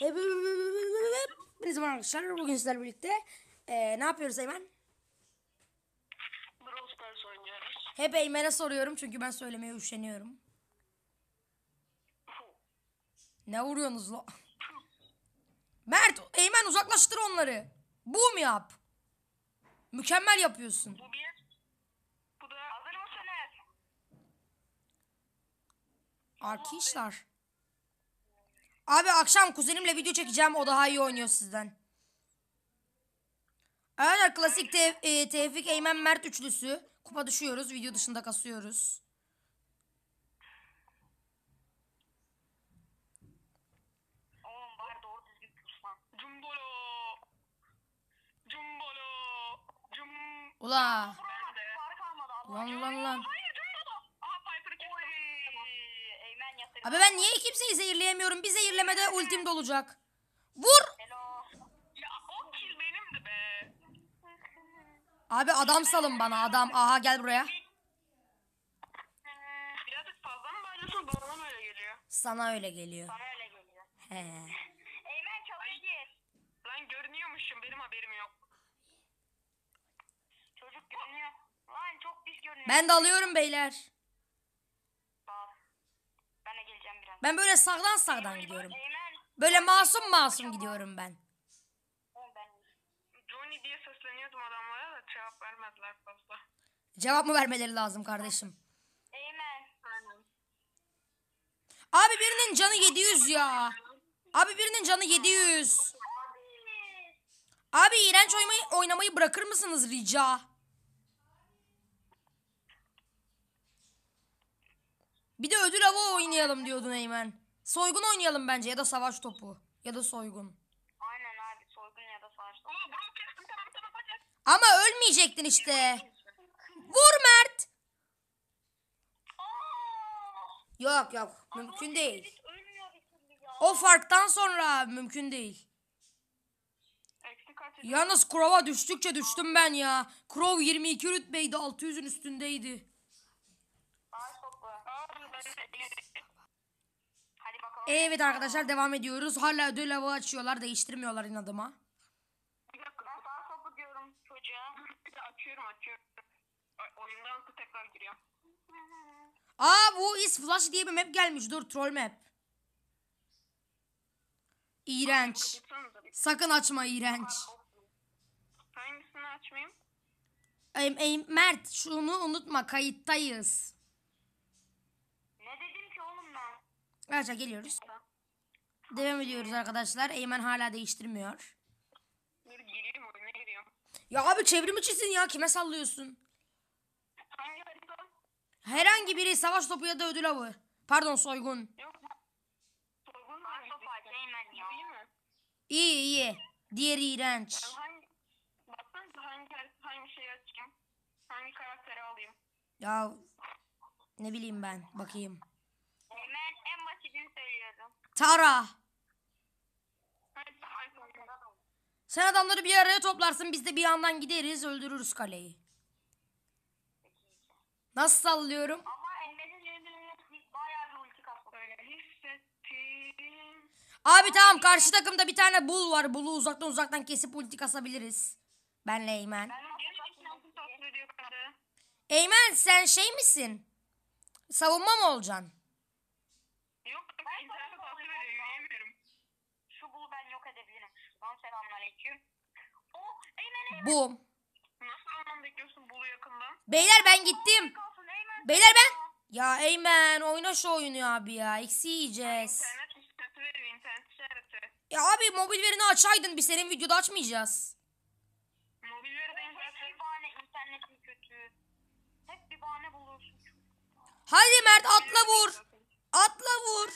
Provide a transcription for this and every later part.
Hepinize merhaba arkadaşlar. Bugün sizlerle birlikte eee, ne yapıyoruz Eymen? Brawl Stars oynuyoruz. Hep Eymen'e soruyorum çünkü ben söylemeye üşeniyorum. Ne vuruyorsunuz la? Mert, Eymen uzaklaştır onları. Boom yap. Mükemmel yapıyorsun. Bu bir. Bu da... Hazır mısınız? Arkadaşlar. Abi akşam kuzenimle video çekeceğim. O daha iyi oynuyor sizden. Evet klasik Tev- e, Tevfik Eymen Mert üçlüsü. Kupa düşüyoruz. Video dışında kasıyoruz. Oğlum bari doğru düzgün pus lan. Cumbolo. Cumbolo. Cum... Ula. Ben de. Fark almadı Allah. Lan lan lan. Hayır Cumbolo. Aha Piper'ı kestim. Eymen yatırdı. Abi ben niye kimseyi zehirleyemiyorum? Bir zehirlemede ultim dolacak. Vur. Hello. Ya o kill benimdi be. Abi adam salın bana adam. Aha gel buraya. Birazcık fazla mı bağırıyorsun? Bana mı öyle geliyor? Sana öyle geliyor. Bana öyle geliyor. He. Eymen çalış gir. Lan görünüyormuşum benim haberim yok. Çocuk görünüyor. Lan çok pis görünüyor. Ben de alıyorum beyler. Bak. Ben de geleceğim biraz. Ben böyle sağdan sağdan gidiyorum. Böyle masum masum gidiyorum ben. Johnny diye sesleniyordum adamlara da cevap vermediler fazla. Cevap mı vermeleri lazım kardeşim? Abi birinin canı 700 ya. Abi birinin canı 700. Abi iğrenç oynamayı, oynamayı bırakır mısınız rica? Bir de ödül avı oynayalım diyordun Eymen. Soygun oynayalım bence ya da savaş topu. Ya da soygun. Aynen abi soygun ya da savaş. Tamam tamam hadi. Ama ölmeyecektin işte. Vur Mert. Yok yok mümkün değil. O farktan sonra mümkün değil. Yalnız Crow'a düştükçe düştüm ben ya. Crow 22 rütbeydi 600'ün üstündeydi. Savaş topu. Hadi bakalım. Evet arkadaşlar devam ediyoruz. Hala ödül avı açıyorlar değiştirmiyorlar inadıma. Bir dakika ben savaş topu diyorum çocuğa. Bir de açıyorum açıyorum. Ay, Oyundan tekrar giriyor. Aa bu is flash diye bir map gelmiş. Dur troll map. İğrenç. Sakın açma iğrenç. Hangisini açmayayım? Ey, ey, Mert şunu unutma kayıttayız. Ne dedim ki oğlum ben? Arkadaşlar geliyoruz. Devam ediyoruz arkadaşlar. Eymen hala değiştirmiyor. Dur gireyim oyuna giriyorum. Ya abi çevrimi çizin ya kime sallıyorsun? Hangi harita? Herhangi biri savaş topu ya da ödül avı. Pardon soygun. Yok. Soygun var. Sopa Eymen ya. İyi mi? İyi iyi. Diğeri iğrenç. Ben hangi... Baksanıza hangi, hangi şeyi açayım? Hangi karakteri alayım? Ya ne bileyim ben bakayım. Eymen en basitini söylüyorum. Tara. Sen adamları bir araya toplarsın biz de bir yandan gideriz öldürürüz kaleyi. Nasıl sallıyorum? Abi tamam karşı takımda bir tane bul var. Bulu uzaktan uzaktan kesip ulti kasabiliriz. Ben bende? Eymen sen şey misin? Savunma mı olacaksın? Yok ben internette tasvir ediyor yürüyemiyorum. Şu bulu ben yok edebilirim. Lan selamünaleyküm. O Eymen Eymen. Bum. Nasıl anlam bekliyorsun bulu yakından? Beyler ben gittim. Kalsın Eymen. Beyler ben. Ya Eymen oyna şu oyunu abi ya. Eksi yiyeceğiz. İnternet işareti veriyor internet işareti. Ya abi mobil verini açaydın bir senin videoda açmayacağız. Mobil veride internet. Hep bir bahane internetin kötü. Hep bir bahane buluyorsun. Hadi Mert atla vur. Atla vur.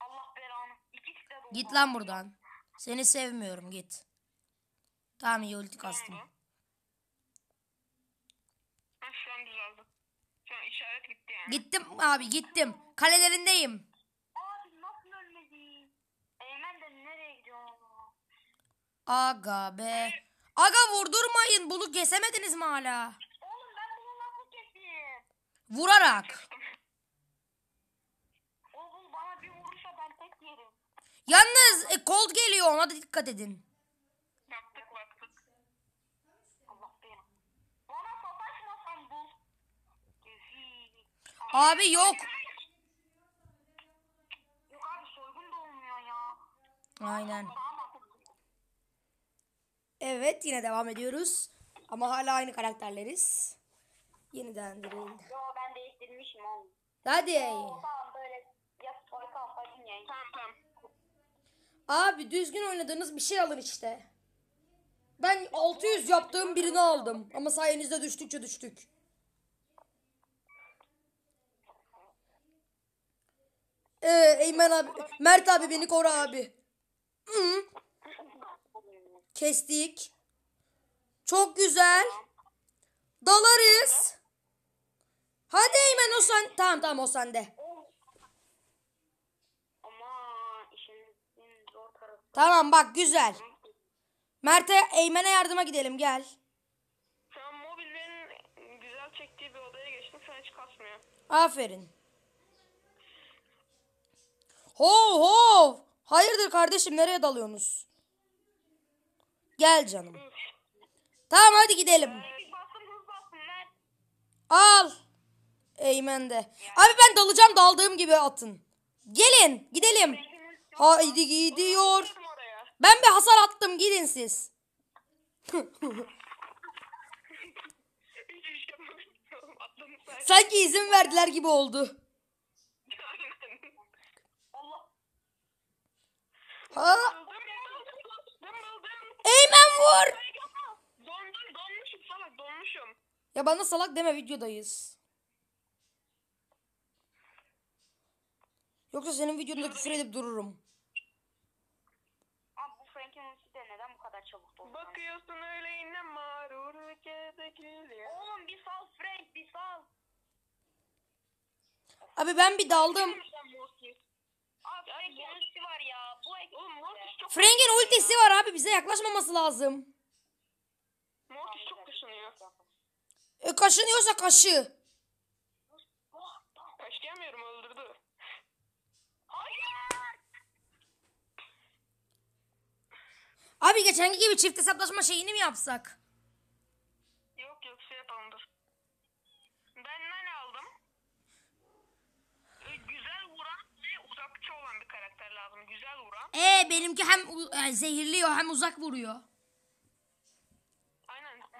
Allah belanı. İkisi de dolu. Git lan buradan. Seni sevmiyorum git. Tamam iyi ulti kastım. Ha, şu an düzeldi. Şu an işaret gitti yani. Gittim abi gittim. Kalelerindeyim. Abi nasıl ölmedi? Eymen de nereye gidiyor? Aga be. Aga vurdurmayın. Bunu kesemediniz mi hala? Oğlum ben bunu nasıl keseyim? Vurarak. Yalnız e, Colt geliyor ona da dikkat edin. Baktık baktık. Allah benim. Bana sataşmasan bul. Üfi. Abi yok. Yok abi soygun da olmuyor ya. Aynen. Evet yine devam ediyoruz. Ama hala aynı karakterleriz. Yeniden dirildi. Yo ben değiştirmişim oğlum. Hadi. Tamam böyle ya soykan falan ya. Tamam tamam. Abi düzgün oynadığınız bir şey alın işte. Ben 600 yaptığım birini aldım. Ama sayenizde düştükçe düştük. Ee, Eymen abi, Mert abi beni koru abi. Hı. Kestik. Çok güzel. Dalarız. Hadi Eymen o sen. Tamam tamam o sende. Tamam bak güzel. Mert'e Eymen'e yardıma gidelim gel. Şu an mobillerin güzel çektiği bir odaya geçtim. Şu an hiç kasmıyor. Aferin. Ho ho. Hayırdır kardeşim nereye dalıyorsunuz? Gel canım. Tamam hadi gidelim. Mert. Al. Eymen de. Abi ben dalacağım daldığım gibi atın. Gelin gidelim. Haydi gidiyor. Ben bir hasar attım gidin siz. Sanki izin verdiler gibi oldu. Ha. Eymen vur. Ya bana salak deme videodayız. Yoksa senin videonda küfür edip dururum. Abi bu Frank'in ultisi de neden bu kadar çabuk doldu? Bakıyorsun öyle yine mağrur ülkede gülüyor. Oğlum bir sal Frank bir sal. Abi ben bir daldım. Abi Frank'in ultisi var ya. Bu ekip. Oğlum Mortis çok Frank'in ultisi var abi bize yaklaşmaması lazım. Mortis çok kaşınıyor. E, kaşınıyorsa kaşı. Abi geçenki gibi çift hesaplaşma şeyini mi yapsak? Yok yok şey yapalım dur. Ben ne aldım? Ee, güzel vuran ve uzakçı olan bir karakter lazım. Güzel vuran. E benimki hem u- e, zehirliyor hem uzak vuruyor. Aynen. Mert,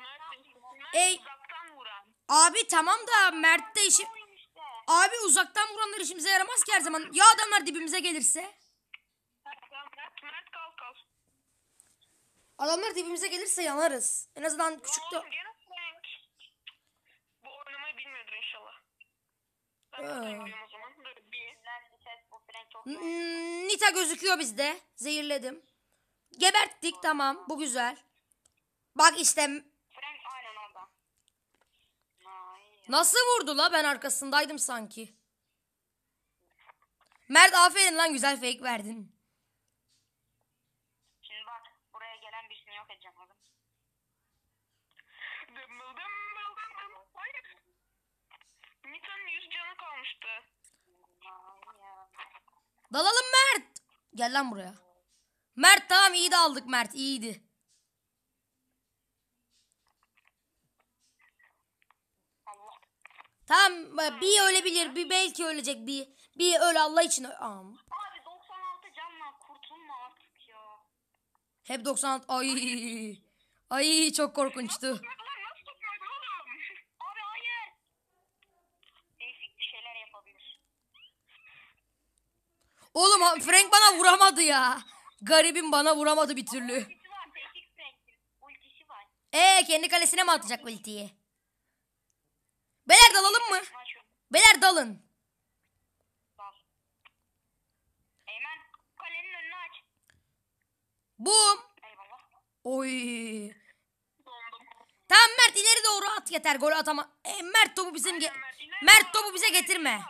Mert Ey. uzaktan vuran. Abi tamam da Mert de işi... Oyun işte. Abi uzaktan vuranlar işimize yaramaz ki her zaman. Ya adamlar dibimize gelirse? Tamam Mert, Mert kal kal. Adamlar dibimize gelirse yanarız. En azından küçük de... Oğlum gene Frank. Bu oynamayı bilmiyordur inşallah. Ben de Ee. o zaman. Dur bir. N- Nita gözüküyor bizde. Zehirledim. Geberttik tamam. Bu güzel. Bak işte Frank aynen orada. Hayır. nasıl vurdu la ben arkasındaydım sanki. Mert aferin lan güzel fake verdin. 100 canı kalmıştı. Hayır. Dalalım Mert. Gel lan buraya. Mert tamam iyi de aldık Mert iyiydi. Tamam bir ölebilir bir belki ölecek bir. Bir öl Allah için. Am. Abi 96 canla kurtulma artık ya. Hep 96. Ay. Ay çok korkunçtu. Lan nasıl tutmadı oğlum? Abi hayır. Değişik bir şeyler yapabilir. Oğlum Frank bana vuramadı ya. Garibim bana vuramadı bir türlü. Ee kendi kalesine mi atacak ultiyi? Beyler dalalım mı? Beyler dalın. Bum. Oy. Tamam Mert ileri doğru at yeter gol atama. E, Mert topu bizim Mert, Mert topu bize getirme.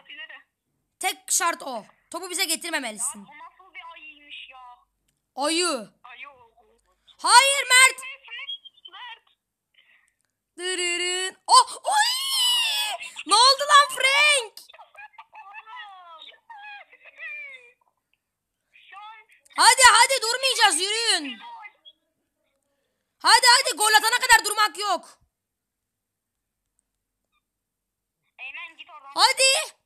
Tek şart o. Topu bize getirmemelisin. Bu nasıl bir ayıymış ya? Ayı. Ayı. Hayır Mert. Mert. Dırırın. Oh, oy! Ne oldu lan Frank? Oğlum. Şu an dönün. Hadi hadi gol atana kadar durmak yok. Eymen git oradan. Hadi.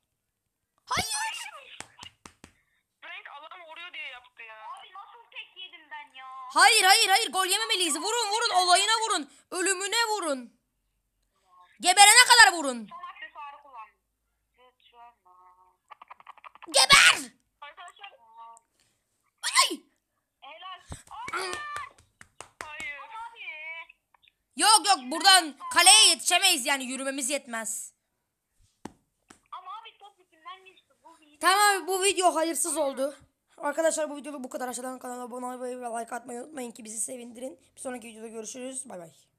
Hayır. Frank alan vuruyor diye yaptı ya. Abi nasıl tek yedim ben ya? Hayır hayır hayır gol yememeliyiz. Vurun vurun olayına vurun. Ölümüne vurun. Geberene kadar vurun. Geber. Ay. Yok yok buradan kaleye yetişemeyiz yani yürümemiz yetmez. Tamam bu video hayırsız oldu. Arkadaşlar bu videoda bu kadar. Aşağıdan kanala abone olmayı ve like atmayı unutmayın ki bizi sevindirin. Bir sonraki videoda görüşürüz. Bay bay.